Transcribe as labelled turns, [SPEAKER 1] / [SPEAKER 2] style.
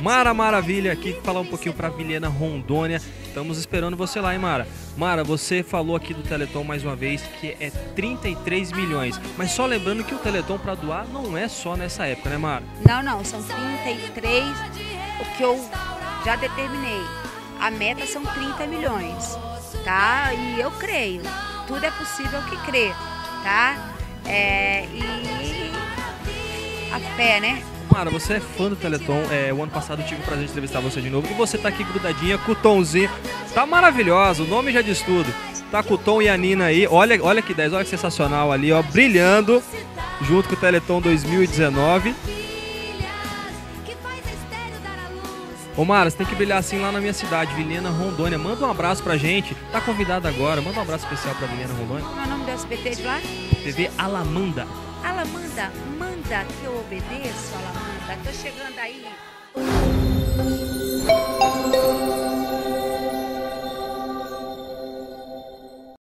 [SPEAKER 1] Mara Maravilha aqui, falar um pouquinho pra Vilhena Rondônia. Estamos esperando você lá, hein, Mara? Mara, você falou aqui do Teleton mais uma vez que é 33 milhões. Mas só lembrando que o Teleton para doar não é só nessa época, né, Mara?
[SPEAKER 2] Não, não, são 33, o que eu já determinei. A meta são 30 milhões, tá? E eu creio, tudo é possível que crê, tá? É, e a fé, né?
[SPEAKER 1] Mara, você é fã do Teleton. É, o ano passado eu tive o prazer de entrevistar você de novo. E você tá aqui grudadinha com o Tomzinho. Tá maravilhosa, o nome já diz tudo. Tá com o Tom e a Nina aí. Olha, olha que 10, olha que sensacional ali, ó. Brilhando junto com o Teleton 2019. Ô Mara, você tem que brilhar assim lá na minha cidade, Vilhena Rondônia. Manda um abraço pra gente. Tá convidada agora. Manda um abraço especial pra Vilhena Rondônia.
[SPEAKER 2] Qual é o nome do SBT de lá?
[SPEAKER 1] TV Alamanda.
[SPEAKER 2] Alamanda, manda que eu obedeço, Alamanda. Tô chegando aí.